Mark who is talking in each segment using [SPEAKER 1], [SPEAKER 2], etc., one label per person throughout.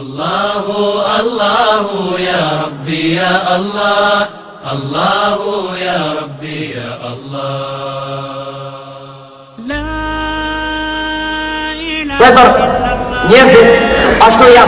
[SPEAKER 1] الله الله يا ربي يا الله الله يا ربي يا الله لا
[SPEAKER 2] اله الا الله اشكو يا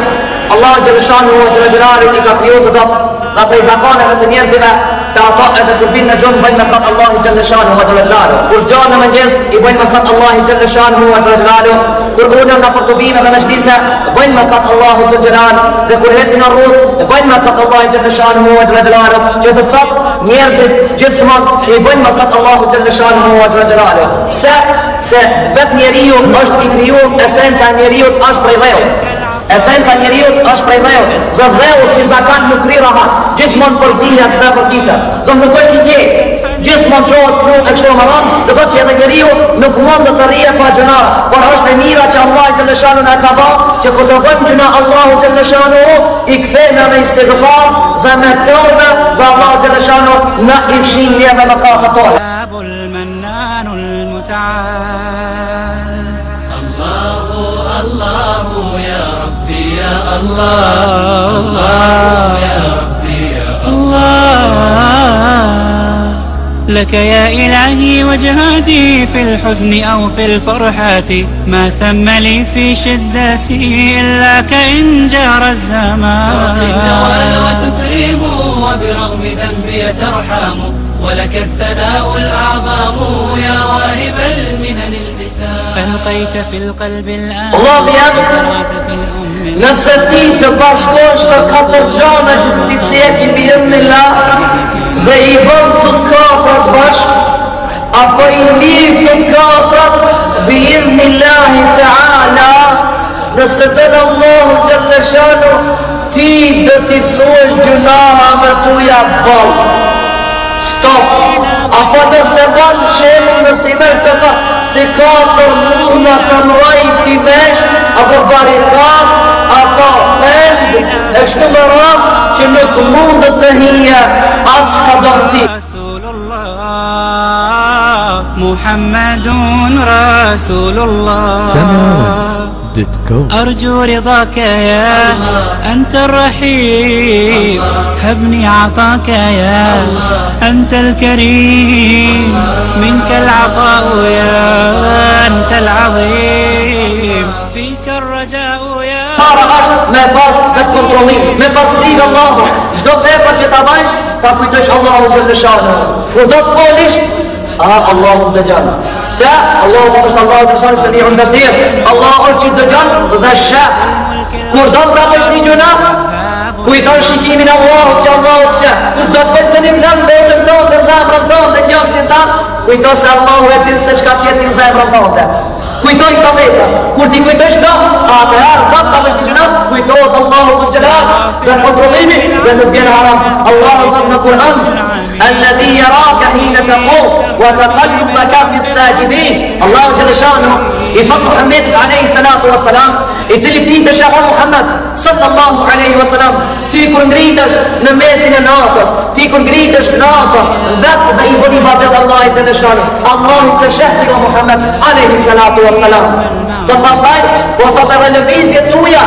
[SPEAKER 2] الله جل شانه وتجلاله انك قيوت ضب ضب اذا قناه se ata edhe kur bin në gjonë bëjnë me katë Allahi qëllë shanë huat të Kur zjonë në mëngjes i bëjnë me katë Allahi qëllë shanë huat të rëgjlalu Kur unën në përtubime dhe me shlise bëjnë me katë Allahi qëllë Dhe kur hecë në rrë bëjnë me katë Allahi qëllë shanë huat të Që të të njerëzit gjithë më i bëjnë me katë Allahi qëllë shanë huat të Se vetë njeriut është i kriju, esenca njeriut është prej dhevë Esenca njeriu është prej dheut. Dhe dheu si zakat nuk rri rahat. Gjithmonë përzihet me vërtetë. Do nuk është i qetë. Gjithmonë çohet pru e kështu me radhë. Do thotë që edhe njeriu nuk mund të rrihe pa gjunar. Por është e mira që Allah të lëshanën e ka bë, që kur do bëjmë gjuna Allahu të lëshanu, i kthejmë me istighfar dhe me tërme dhe Allah të lëshanu në ifshin një dhe
[SPEAKER 1] Abul mannanul الله الله يا ربي يا الله لك يا إلهي وجهاتي في الحزن أو في الفرحات ما ثم لي في شدتي إلا كإن جار الزمان تطيب وبرغم ذنبي ترحم ولك الثناء الأعظم يا واهب المنن الحسام ألقيت في القلب الآن الله يا نسيت bashkosh të katër gjana që ti cjeki
[SPEAKER 2] mbi la dhe i bën të të katrat bashk apo i lidh të të katrat bi idhnillahi ta'ala nëse ven Allahu gjëllëshanu Ti dhe ti thuesh Gjuna ha tuja po Stop Apo dhe se banë shenën dhe si me këta Si ka të rruna të nëraj t'i vesh Apo pari tatë Apo pëndë E kështu dhe ratë që në të mundë të hinja Atë shka bërë ti
[SPEAKER 1] Rasulullah Muhammedun Rasulullah Salamat دوت ارجو رضاك يا الله انت الرحيم الله هبني عطاك يا الله انت الكريم الله منك العطاء يا انت العظيم فيك الرجاء
[SPEAKER 2] يا ما باس بتكونترولي ما باس ليد الله شدو فيفا تي تافاش تا بيدوش الله جل شانه ودوت فوليش اه الله دجانا Se Allahu të të shëtë Allah të shëtë Allah të shëtë që të shëtë Dhe
[SPEAKER 1] shëtë
[SPEAKER 2] Kur do të bëshë një gjuna Kujton shikimin Allah të shëtë Kur do të bëshë një plan Dhe të të të të të të të të se të të të të të të të të të të të të kur t'i të të të të të të të të të të të të të të të dhe të të të الذي يراك حين تقوم وتقلبك في الساجدين الله جل شانه يفضل محمد عليه الصلاة والسلام يتلي تين تشاهو محمد صلى الله عليه وسلم تيكون غريتش نميسي ناطس تيكون غريتش ناطس ذات ذي بني بابد الله جل شانه الله تشاهدي محمد عليه الصلاة والسلام فقصائي وفضل الفيزي الدوية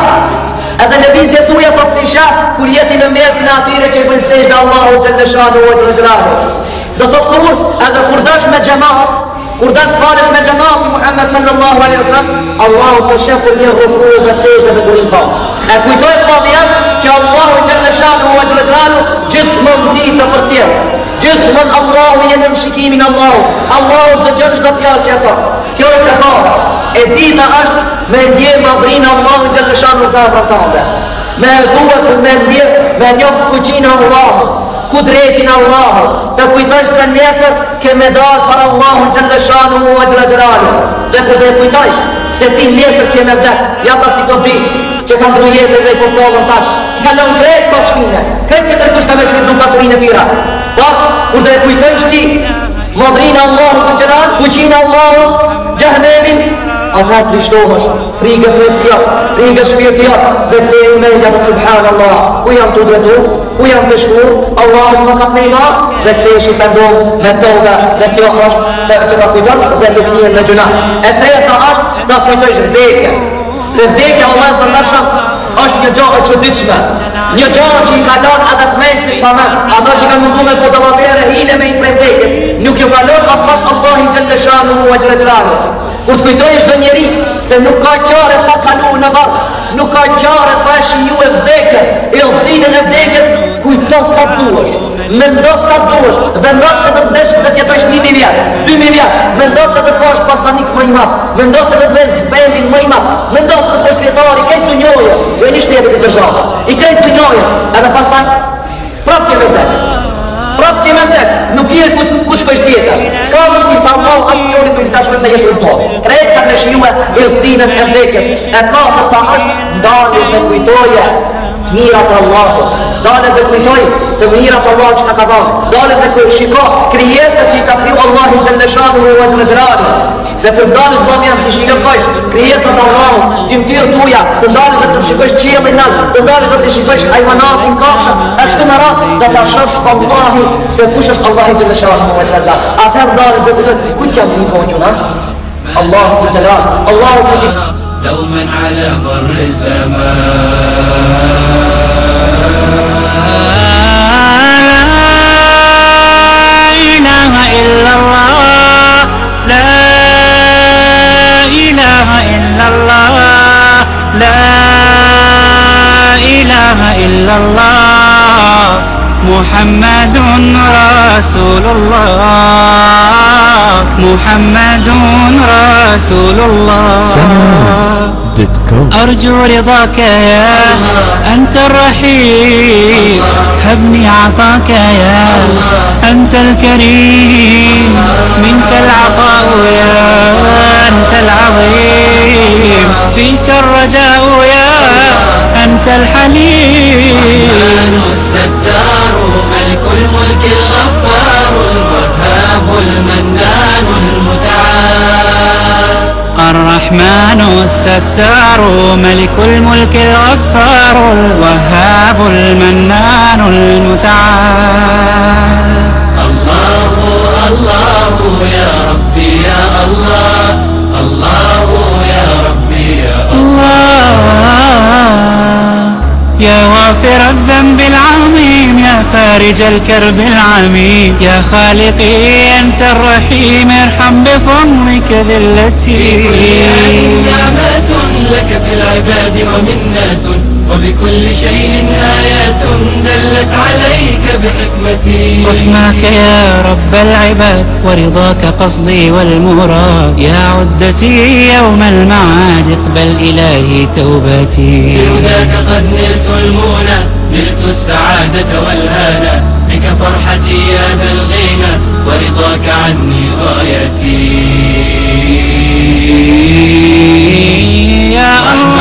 [SPEAKER 2] lëvizje duja faktisha Kur jeti në mesin atyre që i pënsejt Allahu qëllëshanu e të rëgjrahu Do të kur edhe kur dash me gjemat Kur dash falesh me gjemat i Muhammed sallallahu alai rësat Allahu të shëhë kur një rëkru dhe sejt dhe kurin pa E kujtojt pabijat që Allahu qëllëshanu e të rëgjrahu Gjithë mund ti të përcjel Gjithë mund Allahu jenë në shikimin Allahu Allahu të gjërë shdo fjallë që e thot Kjo është e pa e është me ndje ma Allahu Allah në gjëllë në të me duhet me ndje me një kuqinë Allah ku drejtinë Allah të kujtojsh se njesër ke me darë para Allah në gjëllë në dhe për dhe kujtojsh se ti njesër ke me vdek ja pa si këmbi që kanë të mjetë dhe i përcolën tash nga lënë drejtë pas shkine këtë që tërkush ka me shkizun pas shkine tira pa po, kur dhe kujtojsh ti
[SPEAKER 1] Madrina Allahu të
[SPEAKER 2] gjëran, Allahu, Ata plishtohësh, frike përësia, frike shpirtia Dhe thejnë me jatë subhanallah Ku jam të dretu, ku jam të shkurë, Allah më ka të nejma Dhe thejnë të ndonë me tëve Dhe kjo është të që të kujton Dhe të kjenë me gjuna E treta është të kujtojsh vdekje Se vdekje o mes të nërshëm është një gjohë që dyqme Një gjohë që i kalon atë të menjshmi pa me që kanë mundu me të dolabere Hine me i të vdekjes Nuk ju kalon ka fatë Allah i e Kur të kujtojë është dhe njeri Se nuk ka qare pa kalu në varë Nuk ka qare pa e ju e vdekje E lëthinën e vdekjes Kujto sa duesh Me ndo sa duesh Dhe ndo se të të desh të tjetojsh një mi vjetë Dë mi vjetë Me ndo se të poshë pasanik më i matë Me ndo se të të vez më i matë Me ndo se të poshë kretari I të njojës Jo një shtetë të të I kajtë të njojës Edhe pasan Prap kje me vdekë Prap kje me vdekë Nuk i shkoj të tjetër. Ska më të Allah asë nuk i ka shkoj të tonë. Kretë ka e e ka po ta është ndalë dhe kujtoje të mirat Allahu. Dalë dhe kujtoj të mirat ka të mirat që ka ka dhëtë. dhe kujtoj shiko që i ka kriju se kur dalësh vllai jam ti shikosh krijesa të Allahut, ti mbir thuja, të dalësh të shikosh qiellin nat, të dalësh të shikosh ajmanatin kafsha, a kështu me rad, do ta shohsh vallahi se kush është Allahu te lëshahu ve xhaza. Atëherë dalësh të thotë ku jam ti po gjuna? Allahu te jalla, Allahu te jalla.
[SPEAKER 1] دوما على بر الزمان لا إله إلا الله لا إله إلا الله محمد رسول الله محمد رسول الله أرجو رضاك يا أنت الرحيم فابني عطاك يا أنت الكريم منك العطاء يا أنت العظيم فيك الرجاء يا أنت الحليم الرحمن الستار ملك الملك الغفار الوهاب المنان المتعال الرحمن الستار ملك الملك الغفار الوهاب المنان المتعال الله الله يا ربي يا الله الله يا ربي يا الله يا غافر الذنب العظيم يا فارج الكرب العميم يا خالقي أنت الرحيم ارحم بفضلك ذلتي نعمة لك في العباد ومنات وبكل شيء آيات رحمتي رحمك يا رب العباد ورضاك قصدي والمراد يا عدتي يوم المعاد اقبل إلهي توبتي بهداك قد نلت المونة نلت السعادة والهنا بك فرحتي يا ذا الغنى ورضاك عني غايتي يا الله